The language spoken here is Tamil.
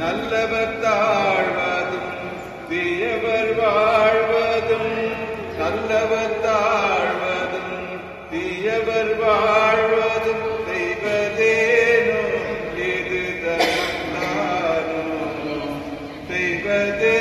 நல்லவர் தாழ்வதும் தீயவர் வாழ்வதும் நல்லவர் தாழ்வதும் தீயவர் வாழ்வதும் செய்வதேனும் இது தரும் செய்வதே